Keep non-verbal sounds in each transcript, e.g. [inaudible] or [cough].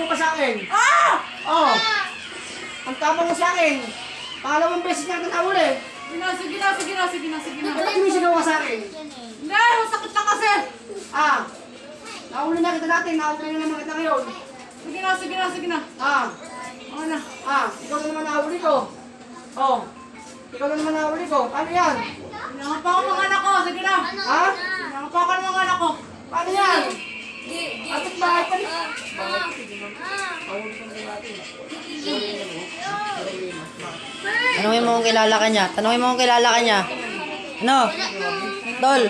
mo pa sa akin. Ah! Oh. Ang tama mo sa akin. Pangalawang beses na kita nahuli. Sige na, sige na, sige na, sige na, sige na. Bakit sumisigaw ka sa akin? Hindi, masakit na kasi. Ah. Nahuli na kita dati. Nahuli na naman kita ngayon. Sige na, sige na, sige na. Ah. Ano na? Ah. Ikaw na naman nahuli ko. Oh. Ikaw na naman nahuli ko. Ano yan? Hinangan pa ako mga anak ko, sige na. Ha? Hinangan pa ako ng mga anak ko. Paano yan? Atot bahay pa rin. Tanungin mo kung kilala ka niya. Tanungin mo kung kilala ka niya. Ano? Tol,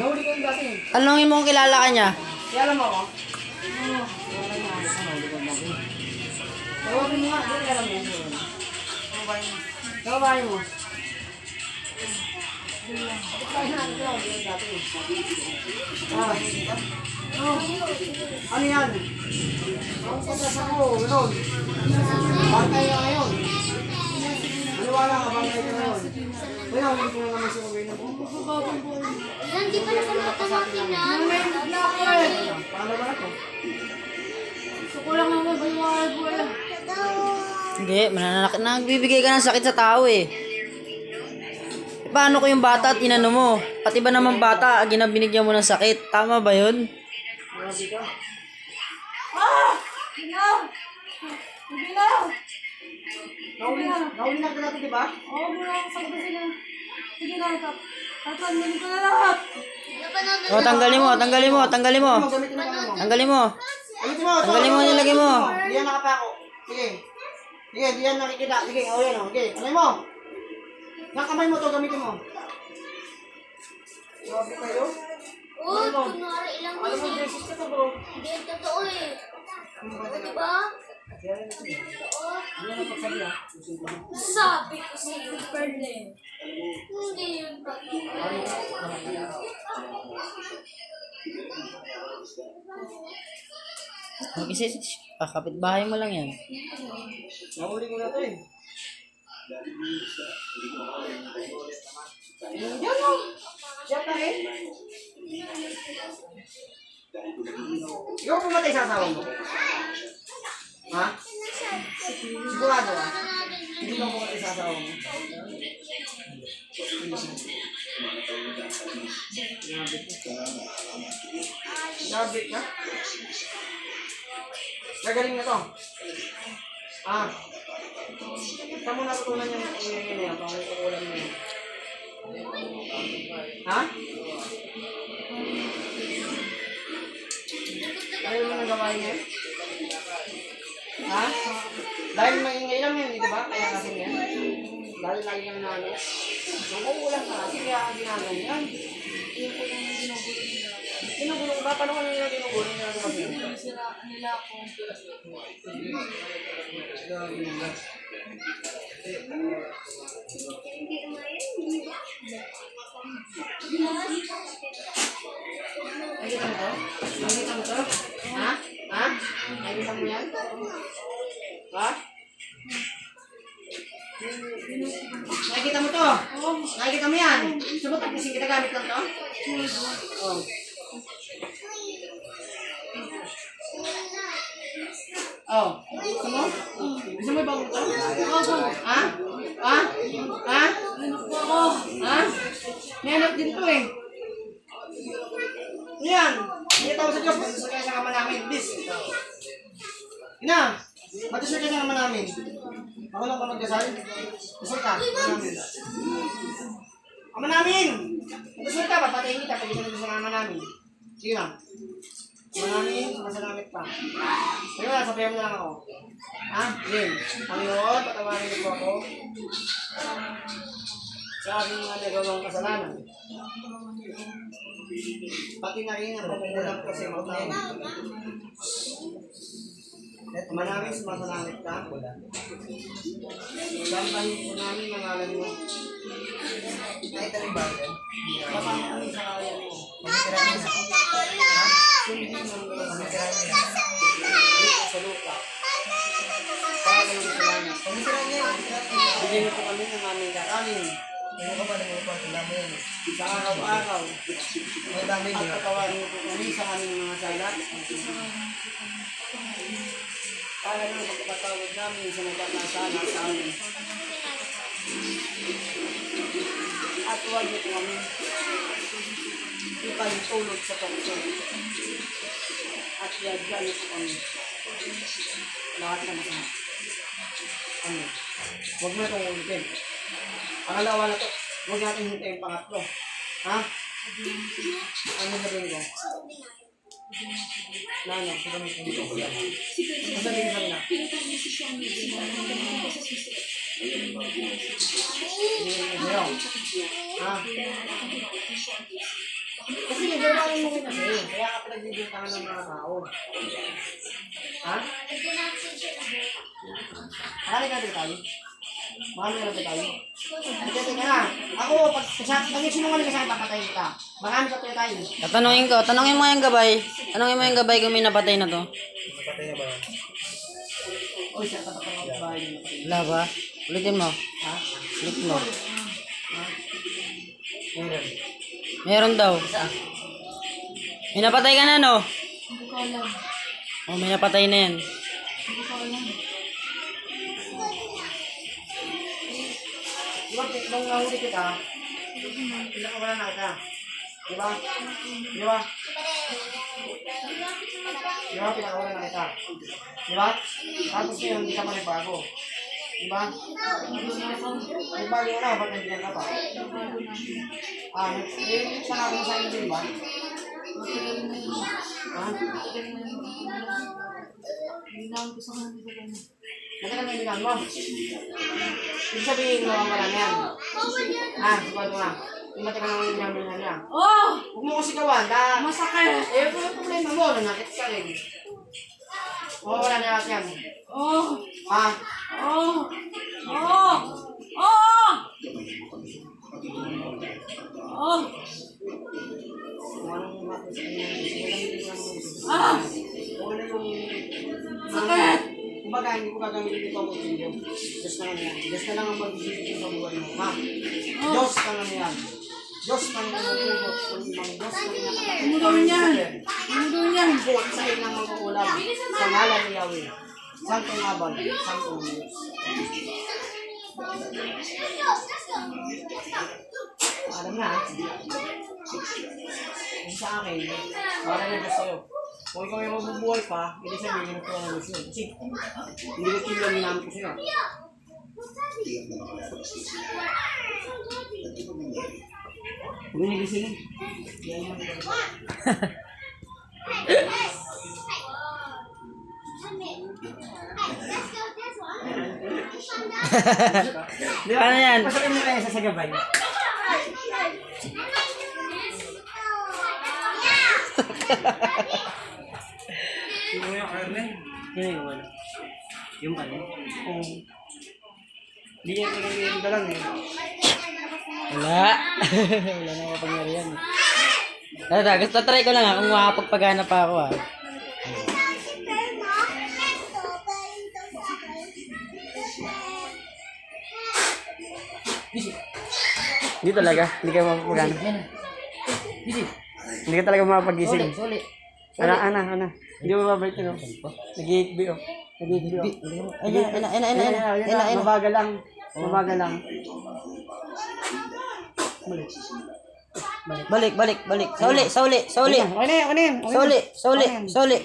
tanungin mo kung kilala ka niya. Kaya alam mo ako? Tawagin mo nga. Hindi alam mo. Tawagin mo. Ah. Oh. Ano yan? Ang pagkasa ko, gano'n. Bantay ka ngayon. Maniwala ka, bantay ka ngayon. Kaya, hindi ko na naman sa kawin mo. Hindi pa naman natamakin na. Hindi ako eh. Paano ba ako? Gusto ko lang naman buhay buhay. Hindi, mananak nagbibigay ka ng sakit sa tao eh. Paano ko yung bata at inano mo? Pati ba naman bata, ginabinigyan mo ng sakit? Tama ba yun? Ah! Sige na! Sige na! Nahuli na, nahuli na ka natin, di ba? Oo, muna ako sa sige na. Sige na, tap. Tatanggalin ko na lahat. O, tanggalin mo, tanggalin mo, tanggalin mo. Gamitin mo mo. Tanggalin mo. Gamitin mo. Tanggalin mo, nilagay mo. Di yan nakapako. Sige. Sige, di yan nakikita. Sige, o yan o. Sige, kamay mo. Yung kamay mo to, gamitin mo. Grabe kayo. Oh, kunwari lang Alam mo, eh. beses ka to, bro. Hindi, totoo eh. O, diba? Oo. Ano na pagsabi ah? Sabi ko sa iyo, Berlin. Hindi yun pa. Mag-isis, kakapit bahay mo lang yan. Nahuli ko na to eh. Yan o. Siya pa rin. Ikaw pumatay sa asawa mo? Ha? Sigurado ah. Hindi ka pumatay sa asawa mo? Grabe ka. Gagaling na to. Ah. Saan mo natutunan yung yung yun yan? Pang ulam mo yun? Ha? Ayaw mo nang gawain yan? Ha? Dahil maingay lang yan, di ba? Kaya kasi yan. Dahil lagi kang nalo. Nang-uulam ka kasi kaya ka ginaganyan. Ginugulong ba? Paano ka nila ginugulong nila kasi? Sira nila akong Nakita mo to? Nakita mo to? Ha? Ha? Nakita mo yan? Ha? Nakikita mo to? Nakikita mo yan? Subot ang kising kita gamit lang to? Oh. Oh. Ina. Matusok kayo sa kama namin. Ako lang ba magdasal? Matusok ka. Namin. Kama namin. Matusok ka. Papatayin kita pag ito sa kama namin. Sige lang. Kama namin. Sumasalamit pa. Sige lang. Sabayan mo na lang ako. Ha? Game. Panginoon, patawarin niyo po ako sa aking mga nagawang kasalanan. Pati na rin ang pagkukulang ko sa mga tao. Ama namin, sumasalamit ka. Sambahin po namin ang ngalan mo. Kahit anong bagay. Kapang kami sa kaya mo. Sa Ha? Sundin ang pagkiramin Dito sa lupa. Para ng salamat. Pagkiramin niya. Bigyan mo po kami ng aming kakanin. Ano ka ba ng mga pagkiramin? Sa araw-araw. May dami At patawarin po kami sa aming mga salat. Kala ng pagkakatawad namin sa nagkakasala sa amin. At huwag niyo kami ipahintulot sa pagkakas. At yadyan niyo kami. Lahat ng masama. Amen. Huwag mo itong ulitin. Pangalawa na to. Huwag natin hintayin pangatlo. Ha? Ano sabihin ko? Nano, sabihin ko dito ko yan. Ano sabihin ko na? Ha? Kasi nagbabaling mo sa'yo. Kaya ka pinagbibintangan ng mga tao. Ha? Marami ka dito tayo. Ka dito tayo. Teka, teka na. Ako, pag sa pag sinungaling ka sa akin, papatayin kita. Marami ka tayo tayo. Tatanungin ko, tanungin mo yung gabay. Tanungin mo yung gabay kung may napatay na to. Oy, siya tapat ang mga bahay niyo. Wala ba? Ulitin mo. Ha? Ulit mo. Meron. Meron daw. May napatay ka na, no? Hindi ko alam. Oh, may napatay na yan. Nung nahuli kita, pinakawala na kita. Di ba? Di ba? Di ba, pinakawala na kita. Di ba? Tapos ngayon, hindi ka manibago. Di ba? Nagbago na, ba't nandiyan ka pa? Ah, eh, saka ako sa inyo, di ba? Ha? Binawan ko sa kanila sa ganyan. Matagal na mo. Ibig sabihin mo, wala na Ha, sigurado nga. Yung matagal na inilan mo na niya. Oh! Huwag mo kasi gawan, da... Masakit! Eh, kung yung problema mo, nanakit ka rin. Mawawala na lahat yan. Oh! Ha? Oh! Oh! Gagamitin ito mo sa Diyos na lang yan. Diyos na lang ang magbibigay sa buhay mo. Ha? Diyos na lang yan. Diyos na lang ang sa buhay mo. Diyos na lang ang Ano gawin yan? Ano gawin yan? Buwan sa iyo ng mga ulam sa ngalan ni Yahweh. Santong abal, santong Diyos. Alam na, ha? Kung sa akin, para na Diyos sa'yo. Kung ikaw ay mabubuhay pa, hindi sabihin mo ito ang Diyos yun. Kasi, hindi ko kilo ang minamin ko sa'yo. Huwag niyo gisingin. Di Paano yan? Pasakin mo kaya sa sagabay. [laughs] [laughs] [laughs] Yung mga karne. Yun yung wala. Yung ano? Kung... Hindi yan yung dalang eh. Wala. [laughs] Wala na kapangyarihan. Tata, gusto try ko lang ha, kung makapagpagana pa ako ah. ha. Hindi talaga. Hindi ka mapapagana. Hindi ka talaga mapapagising. Suli. Ana, ana, ana. Hindi mo babalik yun. Nag-iikbi oh. Nag-iikbi oh. Ayun, ayun, ayun, ayun, ayun, ayun, ayun, ayun. Mabagal lang. Mabagal lang. Balik, balik, balik. Sauli, sauli, sauli. Okay na yan, okay na yan. okay na. Sauli, sauli, sauli.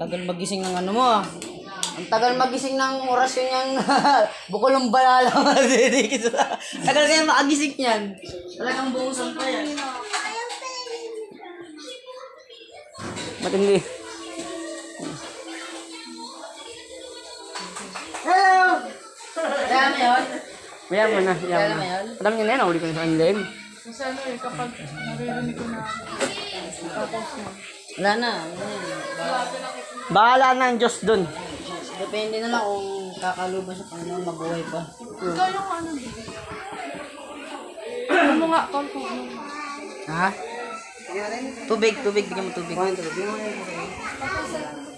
Tagal magising ng ano mo ah. Ang tagal magising ng orasyon yung [laughs] bukol ng balala mo. [laughs] Sa- Tagal kaya makagising yan. Talagang buusan pa yan. Matindi. Hello! Kaya mo yun? Mayan mo na, Kaya mo mo na. yun? Alam niyo na yan, uli ko na sa kanila yun. Kasi ano eh, kapag naririnig ko na tapos na. Wala na. Bahala na ang Diyos dun. Depende na lang kung kakaluban sa Panginoon mabuhay pa. Ikaw yung ano. Ano nga, call ko. ano. Ha? Tubig, tubig. Bigyan mo tubig. Kuhain talaga.